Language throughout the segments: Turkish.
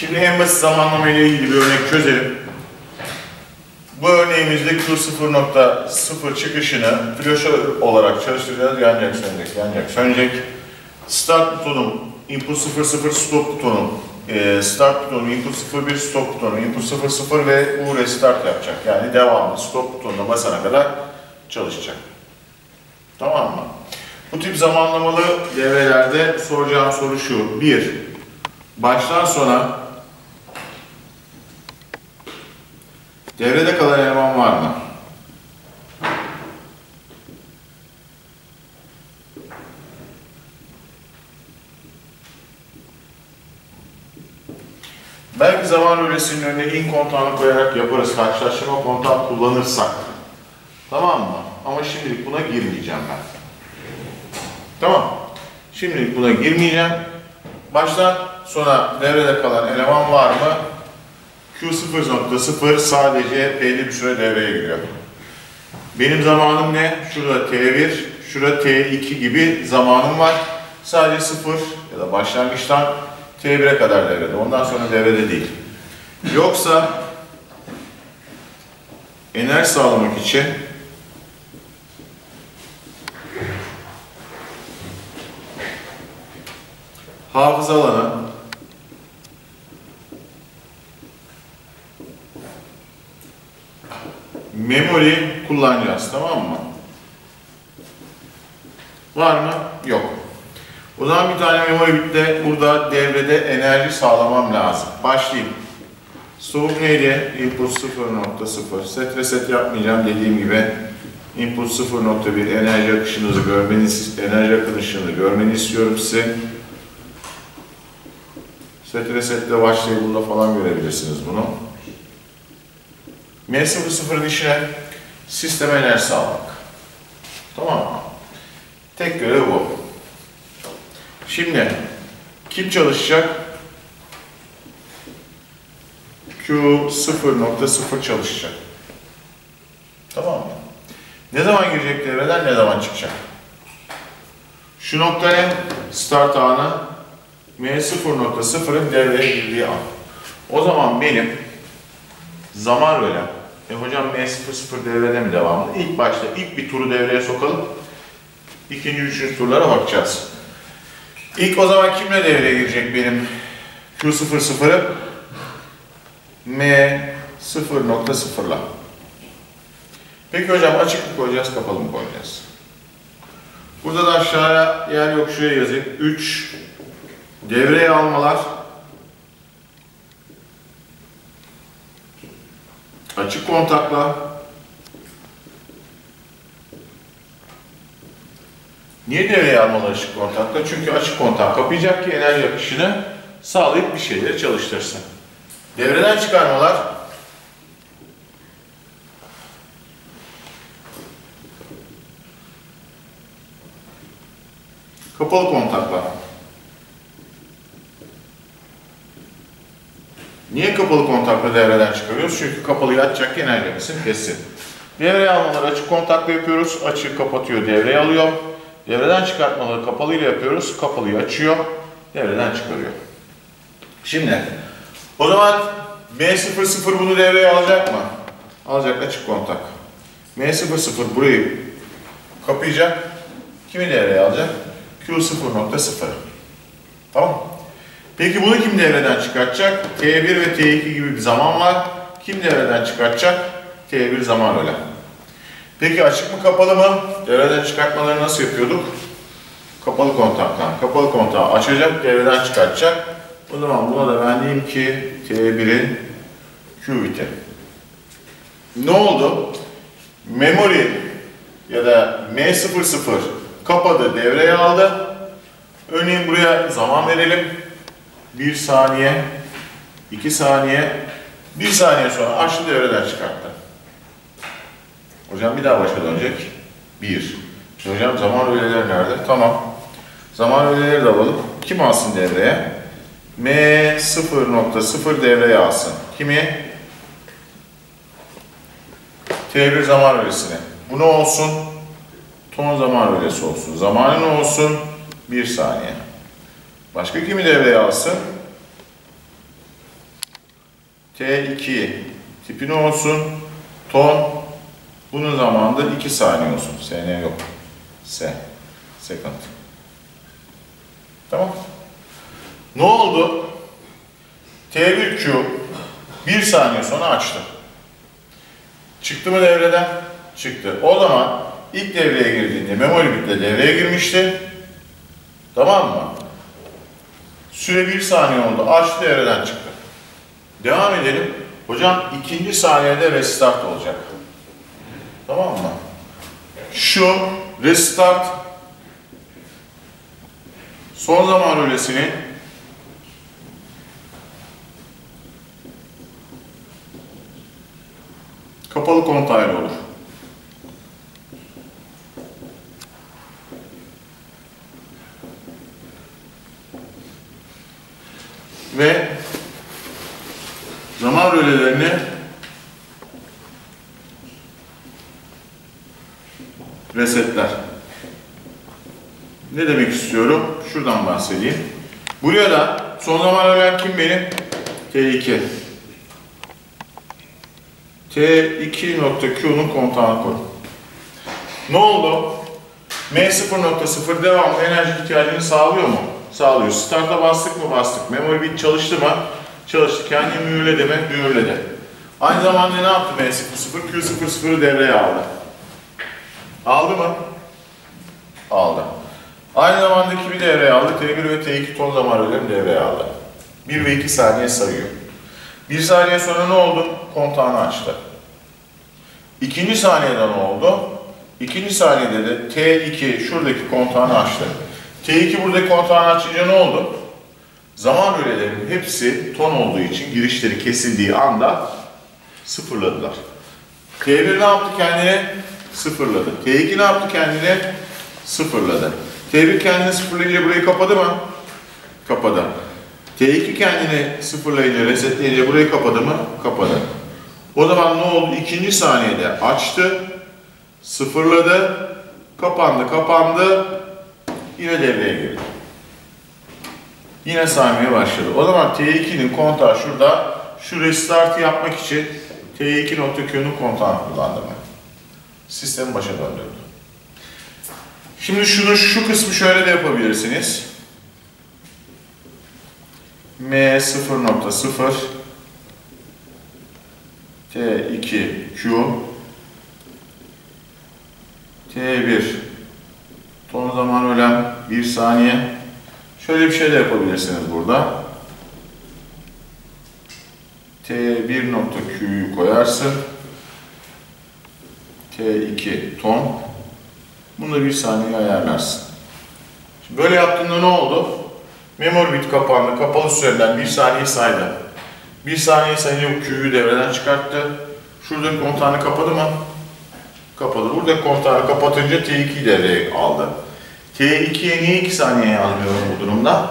Şimdi en basit zamanlama ile ilgili bir örnek çözelim. Bu örneğimizde Q0.0 çıkışını flaşör olarak çalıştıracağız. Yanacak, sönecek, yanacak, sönecek. Start butonum, input 00, stop butonum. Ee, start butonum, input 01, stop butonum, input 00 ve bu restart yapacak. Yani devamlı stop butonuna basana kadar çalışacak. Tamam mı? Bu tip zamanlamalı devrelerde soracağım soru şu. Bir, baştan sona devrede kalan eleman var mı? Belki zaman öresinin önüne in kontağını koyarak yaparız. Karşılaştırma kontağı kullanırsak. Tamam mı? Ama şimdilik buna girmeyeceğim ben. Tamam. Şimdilik buna girmeyeceğim. Baştan sona devrede kalan eleman var mı? Q0.0 sadece belli bir süre devreye giriyor. Benim zamanım ne? Şurada T1, şurada T2 gibi zamanım var. Sadece 0 ya da başlangıçtan T1'e kadar devrede. Ondan sonra devrede değil. Yoksa enerji sağlamak için hafıza alanı memory kullanacağız tamam mı? Var mı? Yok. O zaman bir tane memory bitle burada devrede enerji sağlamam lazım. Başlayayım. Soğuk neydi? Input 0.0. Set reset yapmayacağım dediğim gibi. Input 0.1 enerji akışınızı görmeniz, enerji akışını görmeni istiyorum size. Set resetle başlayıbında falan görebilirsiniz bunu. M00'ın işine sisteme enerji sağlamak. Tamam mı? Tek görev bu. Şimdi kim çalışacak? Q 0.0 çalışacak. Tamam mı? Ne zaman girecek devreden ne zaman çıkacak? Şu nokta ne? Start anı M0.0'ın devreye girdiği an. O zaman benim zaman öyle. E hocam M00 devrede mi devamlı? İlk başta ilk bir turu devreye sokalım. İkinci, üçüncü turlara bakacağız. İlk o zaman kimle devreye girecek benim Q00'ı? M0.0'la. Peki hocam açık mı koyacağız, kapalı mı koyacağız? Burada da aşağıya yer yok, şuraya yazayım. 3 devreye almalar açık kontakla Niye devreye almalı açık kontakla? Çünkü açık kontak kapayacak ki enerji akışını sağlayıp bir şeyleri çalıştırsın. Devreden çıkarmalar kapalı kontakla. Niye kapalı kontakla devreden çıkarıyoruz? Çünkü kapalıyı açacak akışını kessin. Devreye almaları açık kontakla yapıyoruz. Açık kapatıyor, devreye alıyor. Devreden çıkartmaları kapalı ile yapıyoruz. Kapalıyı açıyor, devreden çıkarıyor. Şimdi o zaman M00 bunu devreye alacak mı? Alacak açık kontak. M00 burayı kapayacak. Kimi devreye alacak? Q0.0. Tamam Peki bunu kim devreden çıkartacak? T1 ve T2 gibi bir zaman var. Kim devreden çıkartacak? T1 zaman öyle. Peki açık mı kapalı mı? Devreden çıkartmaları nasıl yapıyorduk? Kapalı kontaktan. Kapalı kontağı açacak, devreden çıkartacak. O zaman buna da ben diyeyim ki T1'in Q biti. Ne oldu? Memory ya da M00 kapadı, devreye aldı. Örneğin buraya zaman verelim. 1 saniye, 2 saniye, 1 saniye sonra açtı devreden çıkarttı. Hocam bir daha başa dönecek. 1. Hocam zaman öğeleri nerede? Tamam. Zaman öğeleri de alalım. Kim alsın devreye? M0.0 devreye alsın. Kimi? T1 zaman öğesine. Bu ne olsun? Ton zaman öğesi olsun. Zamanı ne olsun? 1 saniye. Başka kimi devreye alsın? T2 tipi ne olsun? Ton. Bunun zamanında 2 saniye olsun. SN yok. S. Second. Tamam. Ne oldu? T1Q 1 saniye sonra açtı. Çıktı mı devreden? Çıktı. O zaman ilk devreye girdiğinde memori bitle devreye girmişti. Tamam mı? Süre 1 saniye oldu. Açtı devreden çıktı. Devam edelim. Hocam ikinci saniyede restart olacak. Tamam mı? Şu restart son zaman rölesini kapalı kontağıyla olur. Ve zaman rölelerini resetler. Ne demek istiyorum? Şuradan bahsedeyim. Buraya da son zaman ölen kim benim? T2. T2.Q'nun kontağını koy. Ne oldu? M0.0 devamlı enerji ihtiyacını sağlıyor mu? Sağlıyor. Start'a bastık mı bastık. Memory bit çalıştı mı? Çalıştı. Kendi mühürledi mi? Mühürledi. Aynı zamanda ne yaptı M00? Q00'ı devreye aldı. Aldı mı? Aldı. Aynı zamanda bir devreye aldı. T1 ve T2 ton zamanlarını devreye aldı. 1 ve 2 saniye sayıyor. 1 saniye sonra ne oldu? Kontağını açtı. İkinci saniyede ne oldu? İkinci saniyede de T2 şuradaki kontağını açtı. T2 buradaki kontağını açınca ne oldu? Zaman rölelerinin hepsi ton olduğu için girişleri kesildiği anda sıfırladılar. T1 ne yaptı kendine? Sıfırladı. T2 ne yaptı kendine? Sıfırladı. T1 kendini sıfırlayınca burayı kapadı mı? Kapadı. T2 kendini sıfırlayınca, resetleyince burayı kapadı mı? Kapadı. O zaman ne oldu? İkinci saniyede açtı, sıfırladı, kapandı, kapandı, yine devreye girdi. Yine saymaya başladı. O zaman T2'nin kontağı şurada, şu restartı yapmak için T2.Q'nun kontağını kullandım. Sistemi başa döndürdü. Şimdi şunu, şu kısmı şöyle de yapabilirsiniz. M 0.0 T2Q T1 ton zaman ölen 1 saniye şöyle bir şey de yapabilirsiniz burada T1.Q'yu koyarsın T2 ton bunu da 1 saniye ayarlarsın Şimdi böyle yaptığında ne oldu? Memory bit kapandı. Kapalı süreden 1 saniye saydı. 1 saniye sayınca bu Q'yu devreden çıkarttı. Şuradaki kontağını kapadı mı? Kapadı. Buradaki kontağını kapatınca T2'yi devreye aldı. T2'ye niye 2 saniye yazmıyorum bu durumda?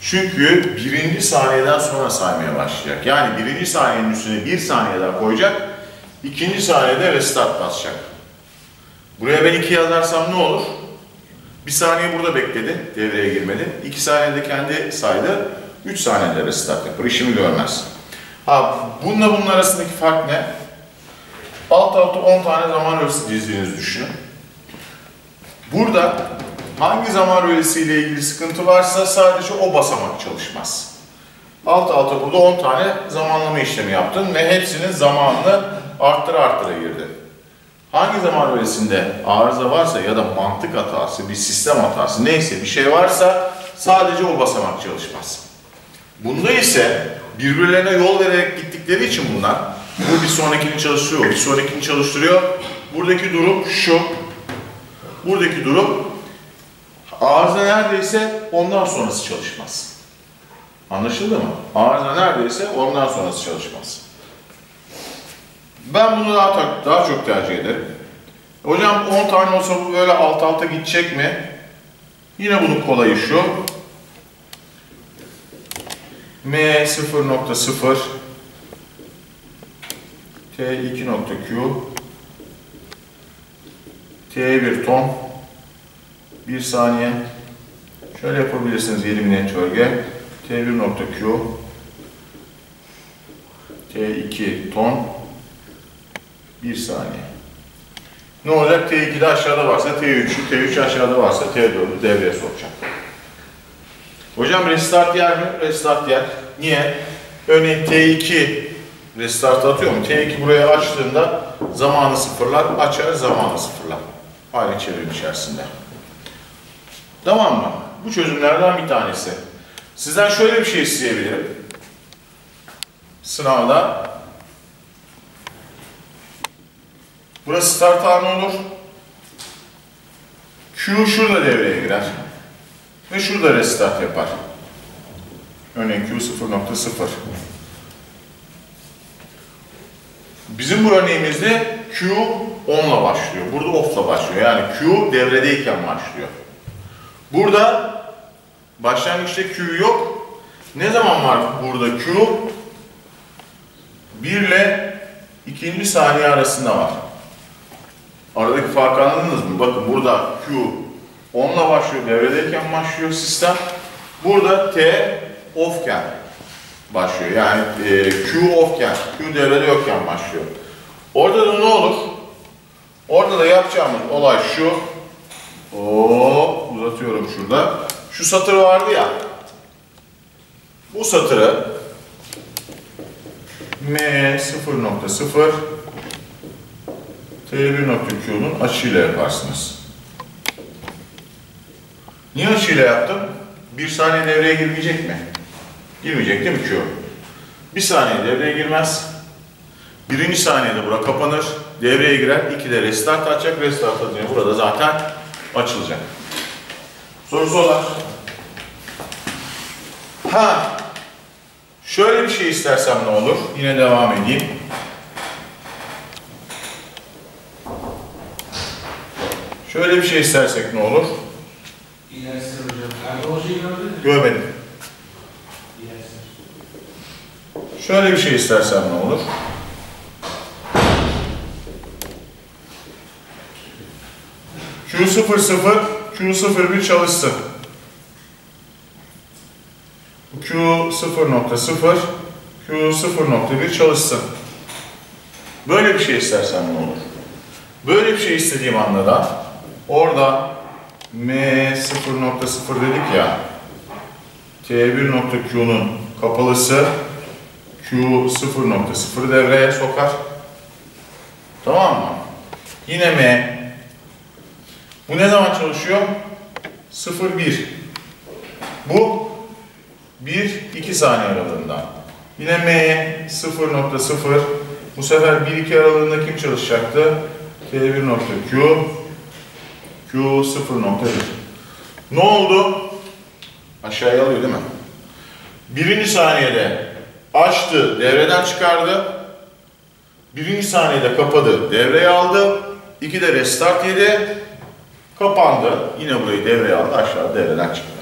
Çünkü birinci saniyeden sonra saymaya başlayacak. Yani birinci saniyenin üstüne 1 saniye daha koyacak. ikinci saniyede restart basacak. Buraya ben 2 yazarsam ne olur? Bir saniye burada bekledi, devreye girmedi. İki saniyede kendi saydı, üç saniyede restart yapar, işimi görmez. Ha, bununla bunun arasındaki fark ne? Alt alta 10 tane zaman rölesi dizdiğinizi düşünün. Burada hangi zaman rölesiyle ilgili sıkıntı varsa sadece o basamak çalışmaz. Alt alta burada 10 tane zamanlama işlemi yaptın ve hepsinin zamanını arttıra arttıra girdin. Hangi zaman rölesinde arıza varsa ya da mantık hatası, bir sistem hatası neyse bir şey varsa sadece o basamak çalışmaz. Bunda ise birbirlerine yol vererek gittikleri için bunlar bu bir sonrakini çalıştırıyor, bir sonrakini çalıştırıyor. Buradaki durum şu. Buradaki durum arıza neredeyse ondan sonrası çalışmaz. Anlaşıldı mı? Arıza neredeyse ondan sonrası çalışmaz. Ben bunu daha, daha çok tercih ederim. Hocam 10 tane olsa bu böyle alt alta gidecek mi? Yine bunun kolayı şu. M 0.0 T2.Q T1 ton 1 saniye şöyle yapabilirsiniz 7 network'e T1.Q T2 ton 1 saniye. Ne olacak? T2'de aşağıda varsa T3'ü, T3 aşağıda varsa T4'ü devreye sokacak. Hocam restart yer mi? Restart yer. Niye? Örneğin T2 restart atıyor mu? T2 buraya açtığında zamanı sıfırlar, açar zamanı sıfırlar. Aynı çevrim içerisinde. Tamam mı? Bu çözümlerden bir tanesi. Sizden şöyle bir şey isteyebilirim. Sınavda. Burası start anı olur. Q şurada devreye girer. Ve şurada restart yapar. Örneğin Q 0.0. Bizim bu örneğimizde Q on'la başlıyor. Burada off'la başlıyor. Yani Q devredeyken başlıyor. Burada başlangıçta Q yok. Ne zaman var burada Q? 1 ile ikinci saniye arasında var. Aradaki farkı anladınız mı? Bakın burada Q 10 ile başlıyor, devredeyken başlıyor sistem. Burada T offken başlıyor. Yani e, Q offken, Q devrede yokken başlıyor. Orada da ne olur? Orada da yapacağımız olay şu. Oo, uzatıyorum şurada. Şu satır vardı ya. Bu satırı M 0.0 T1.Q'nun açıyla yaparsınız. Niye açıyla yaptım? Bir saniye devreye girmeyecek mi? Girmeyecek değil mi Q? Bir saniye devreye girmez. Birinci saniyede bura kapanır. Devreye girer. İki de restart açacak. Restart atınca burada zaten açılacak. Sorusu olan. Ha. Şöyle bir şey istersem ne olur? Yine devam edeyim. Şöyle bir şey istersek ne olur? İlerisi hocam. Görmedim. İlerisi. Şöyle bir şey istersem ne olur? Q00, Q01 çalışsın. Q0.0, Q0.1 çalışsın. Böyle bir şey istersem ne olur? Böyle bir şey istediğim anda da orada M 0.0 dedik ya T1.Q'nun kapalısı Q 0.0 devreye sokar. Tamam mı? Yine M. Bu ne zaman çalışıyor? 0-1. Bu 1-2 saniye aralığında. Yine M 0.0. Bu sefer 1-2 aralığında kim çalışacaktı? T1.Q Q 0.1. Ne oldu? Aşağıya alıyor değil mi? Birinci saniyede açtı, devreden çıkardı. Birinci saniyede kapadı, devreye aldı. İki de restart yedi. Kapandı. Yine burayı devreye aldı, aşağı devreden çıktı.